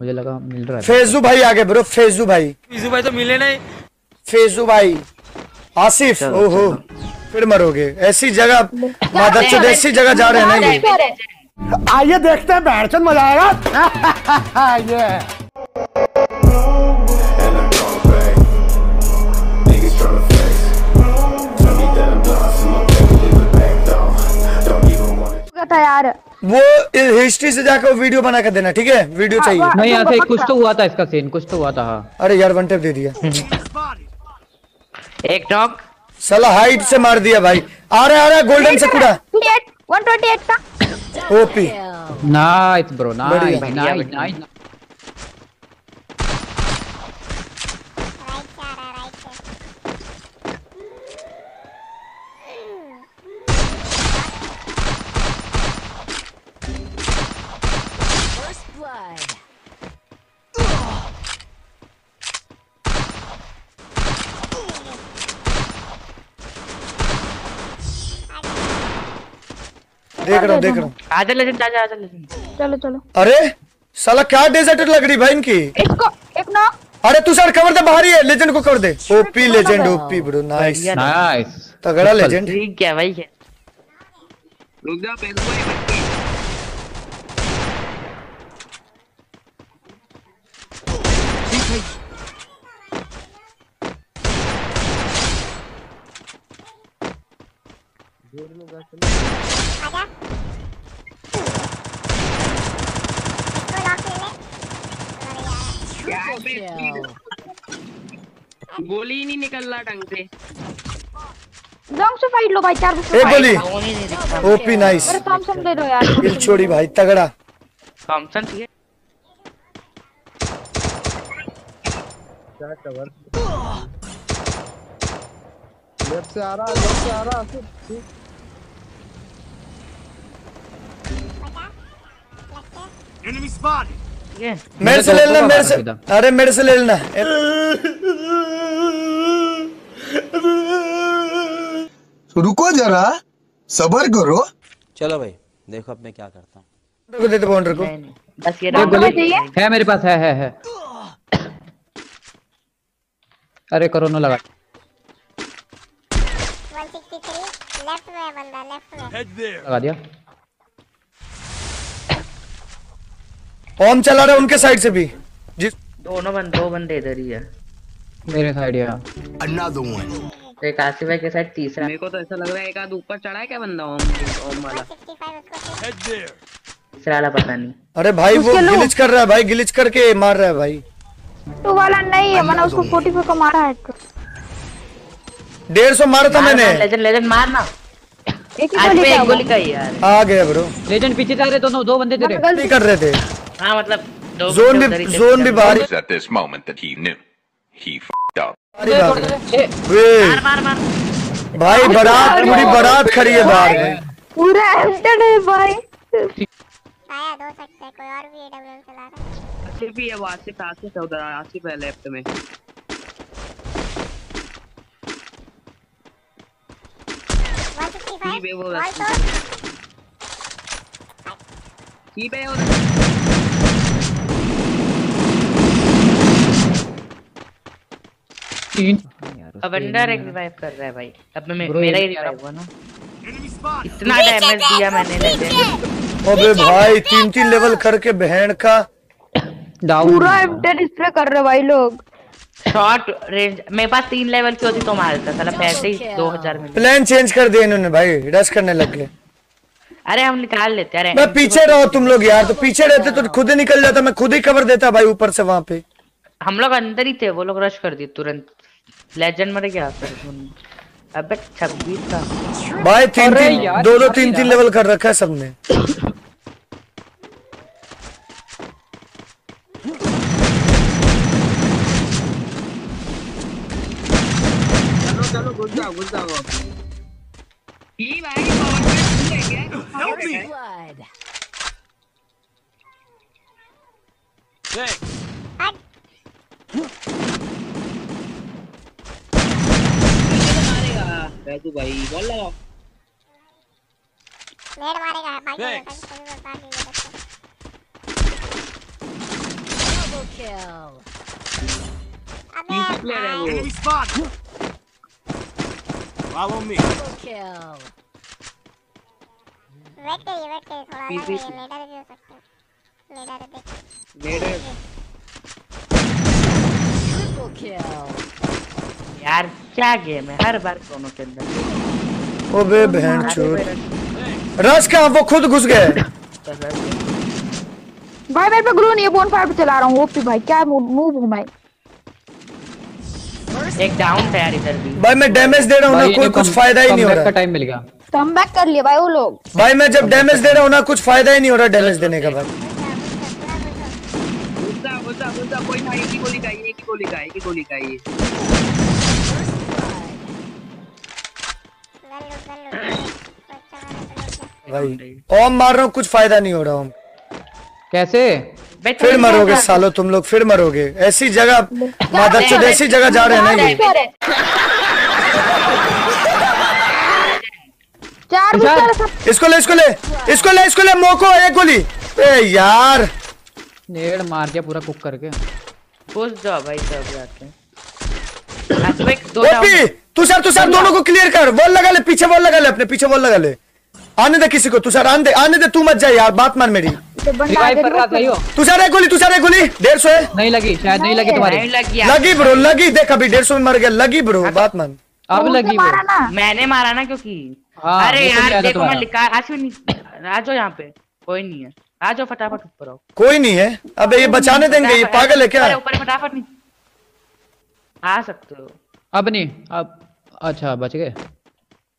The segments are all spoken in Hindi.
मुझे लगा मिल रहा है। फेजू भाई आगे ब्रो फेजू भाई। फीजू भाई तो मिले नहीं। फेजू भाई आसिफ ओहो फिर मरोगे। ऐसी जगह मादर चुद ऐसी जगह जा रहे हैं ना आइए देखते हैं बैठ मज़ा आएगा। ये। था यार वो हिस्ट्री से जाकर वीडियो बना कर देना ठीक है? वीडियो चाहिए। नहीं यहाँ से कुछ तो हुआ था इसका सीन कुछ तो हुआ था हाँ। अरे यार वन टेप दे दिया। एक टॉक साला हाइट से मार दिया भाई। आ रहा आ रहा है, गोल्डन से कुड़ा 128 का। OP nice bro nice nice nice देख रहा हूँ देख रहा हूँ। आजा लेजेंड आजा आजा लेजेंड चलो चलो। अरे साला क्या डेजर्ट लग रही भाई इनकी? इसको एक ना। अरे तू सर कवर दे बाहर ही है लेजेंड को कर दे। OP legend OP bro nice nice तगड़ा लेजेंड ठीक है भाई रुक जा पेज भाई गोली नहीं निकल रहा ढंग से। लॉन्ग से फाइट लो भाई चार एक गोली। ओपी नाइस अरे थॉमसन दे दो यार। किल छोड़ी भाई तगड़ा। थॉमसन ठीक है लेफ़्ट से आ रहा लेफ़्ट से आ रहा आसिफ ठीक है मेरे से ले लेना मेरे से अरे मेरे से ले लेना रुको जरा सबर करो। चलो भाई देखो अब मैं क्या करता हूँ। को दे दे बाउंडर को नहीं, नहीं, बस ये चाहिए? है मेरे पास है है है। अरे कोरोना लगा। लेफ़्ट में बंदा लेफ़्ट में लगा दिया। ओम चला रहा है उनके साइड से भी। जिस दोनों बंद दो बंदे इधर ही है। मेरे साइड यहाँ another one. एक आसिफ भाई के साइड तीसरा। मेरे को तो ऐसा लग रहा है एक आध ऊपर चढ़ा है क्या बंदा ओम ओम वाला? 65 उसको तीसरा वाला पता नहीं। अरे भाई वो। गिलिच कर रहा है भाई गिलिच करके मार रहा है भाई। टू वाला नहीं है मैंने उसको 45 को मारा है। डेढ़ सौ मारा था मैंने। लेजेंड लेजेंड मारना एक ही गोली का एक गोली का ही यार। आ गया ब्रो। लेजेंड पीछे जा रहे दोनों दो बंदे तेरे। नहीं कर रहे थे। हाँ मतलब जोन भी जोन भी बाहर at this moment that he knew. He f***ed up. ही वे, भाई बारात पूरी बारात खड़ी है बाहर भाई पूरा एम्प्टेड है भाई। आया दो सकते हैं कोई और भी एडब्ल्यूएम चला रहा है? आसिफ ही है वो आसिफ आसिफ है उधर आसिफ है लेफ़्ट में। ठीक है, वो 165 रस्सी वॉल ठीक है उधर तीन अब अंडर एक रिवाइव कर रहा है भाई। अब मैं मेरा ही रिवाइव हुआ ना। इतना डैमेज दिया मैंने लेजेंड अबे भाई तीन तीन लेवल करके बहन का। डाउन पूरा एम्प्टेड डिस्प्ले कर रहे भाई लोग। शॉर्ट रेंज मेरे पास तीन लेवल की होती तो मारता साला पैसे ही दो हज़ार में प्लान चेंज कर दिया इन्होंने भाई रश करने लग गए। अरे हम निकाल लेते अरे मैं पीछे रहो तुम लोग यार तो पीछे रहते तो खुद ही निकल जाता मैं खुद ही कवर देता भाई ऊपर से वहाँ पे। हम लोग अंदर ही थे वो लोग रश कर दिए तुरंत। लेजेंड मर गया अबे छब्बीस का। भाई तीन तीन दो दो तीन तीन लेवल कर रखा है सबने। चलो ये भाई है मारेगा बोल लगाओ नेट मारेगा भाई को बता दीजिए पीसी प्लेयर है वो वेट करिए वेट करिए थोड़ा लेडर भी हो सकते हैं। लेडर देख। नेड यार क्या गेम है? हर बार दोनों के अंदर ओबे बहन चोद रश का वो खुद घुस गए। भाई मेरे पे ग्लू नहीं है बोन फायर पे चला रहा हूँ ओपी भाई क्या मूव हूँ मैं एक डाउन था यार इधर भी। भाई मैं डैमेज दे रहा हूँ ना कोई कुछ फ़ायदा ही नहीं हो comeback का टाइम मिल गया। कम बैक कर लिया भाई वो लोग। भाई मैं जब डैमेज दे रहा हूँ ना कुछ फ़ायदा ही नहीं हो रहा डैमेज देने का भाई। गुस्सा गुस्सा गुस्सा कोई ना एक ही गोली का एक ही गोली का एक ही गोली का भाई ओम मार रहा हूँ कुछ फ़ायदा नहीं हो रहा ओम। कैसे? फिर मरोगे सालो तुम लोग फिर मरोगे। ऐसी जगह मादर चोद ऐसी जगह जा रहे हैं ना ये? सब इसको ले इसको ले इसको ले इसको ले मोको एक गोली। ए यार। नेड़ मार दिया पूरा कुक करके घुस जाओ भाई सब जाके। आज भाई दो डाउन ओपी तुषार तुषार दोनों को क्लियर कर। वॉल लगा ले पीछे वॉल लगा ले अपने पीछे वॉल लगा ले। आने दे किसी को तुषार आने दे आने दे तू मत जा यार बात मान मेरी। तो तुषार एक गोली तुषार एक गोली डेढ़ सौ। है नहीं लगी शायद नहीं लगी तुम्हारी। लगी ब्रो लगी देख अभी डेढ़ सौ में मर गया लगी ब्रो बात मान अब लगी मैंने मारा ना क्योंकि। हाँ, अरे तो यार देखो मैं लिखा आ जाओ नहीं आ जाओ यहाँ पे। कोई नहीं है। आ जाओ फटाफट ऊपर आओ। कोई नहीं है। अबे ये बचाने देंगे ये पागल है क्या? ऊपर फटाफट नहीं। आ सकते हो। अब नहीं अब अच्छा बच गए।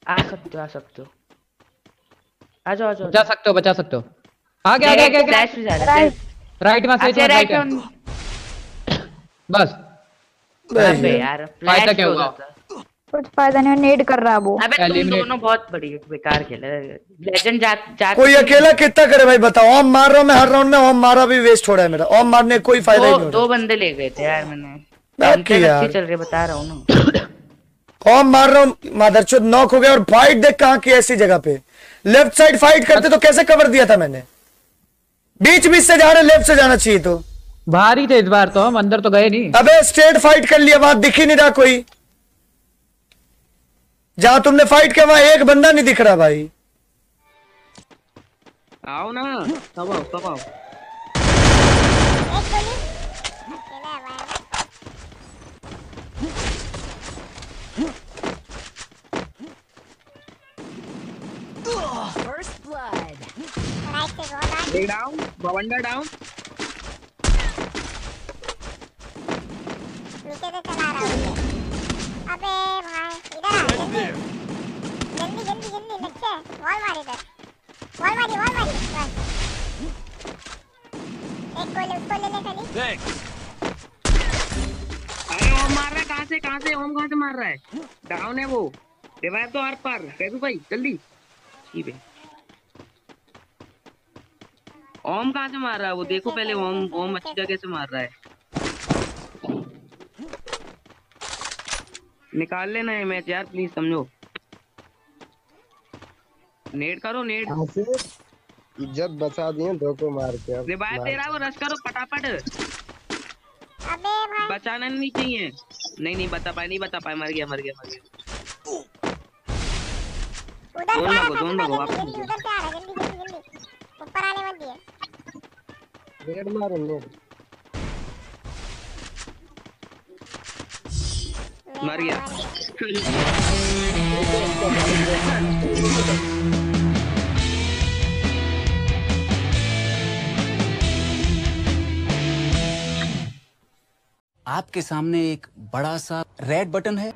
आ सकते हो आ सकते हो। आ जाओ आ जाओ। बचा सकते हो बचा सकते हो। आगे आगे फ्लैश भी जा रहा है राइट में स्विच अच्छा राइट राइट है। बस। अबे यार फ़ायदा क्या हुआ? कुछ फ़ायदा नहीं नेड कर रहा वो। अबे तुम दोनों बहुत बड़ी बेकार खेले लेजेंड जा जा कोई अकेला कितना करे भाई बताओ। ओम मार रहा हूँ मैं हर राउंड में ओम मारा भी वेस्ट हो रहा है मेरा। ओम मारने कोई फ़ायदा ही दो नहीं हो दो बंदे ले गए थे यार मैंने। अच्छी चल रही बता रहा हूँ ना। रहा मार रहा हूँ? मादरचोद नॉक हो गया और फाइट देख कहाँ की ऐसी जगह पे। लेफ़्ट साइड फाइट करते तो कैसे कवर दिया था मैंने? बीच बीच से जा रहे लेफ़्ट से जाना चाहिए तो। बाहर ही थे इस बार तो हम अंदर तो गए नहीं। अबे स्ट्रेट फाइट कर लिया वहाँ दिख ही नहीं रहा कोई। जहाँ तुमने फाइट किया वहाँ एक बंदा नहीं दिख रहा भाई। आओ ना कब आओ कब आओ एक गोली अकेला है भाई राइट से बहुत आगे एक डाउन बवंडर डाउन नीचे से चला रहा हूँ अबे भाई इधर आ जल्दी जल्दी जल्दी वॉल मार इधर वॉल मारी वॉल मारी एक गोली उसको ले ले खाली रहा है, कहाँ से कहाँ से कहाँ से मार रहा है? डाउन है वो। रिवाइव तो हर पार कैदू भाई, जल्दी। ठीक है ओम कहाँ से मार रहा है वो? देखो पहले ओम ओम अच्छी जगह से मार रहा है। निकाल लेना है मैच यार प्लीज़ समझो। नेट करो नेट इज़्ज़त बचा दिए धोखे मार के अब रिवाइव दे रहा है वो रश करो फटाफट। अबे भाई। बचाना नहीं चाहिए। नहीं नहीं बता पाए नहीं बता पाए मर गया मर गया मर गया। उधर दोनों से आ को, दोनों को, आप उधर आ रहा जल्दी जल्दी जल्दी। ऊपर आने मत दिए। रेड मारो मर गया आपके सामने एक बड़ा सा रेड बटन है।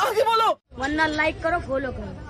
आगे बोलो! वरना लाइक करो फॉलो करो।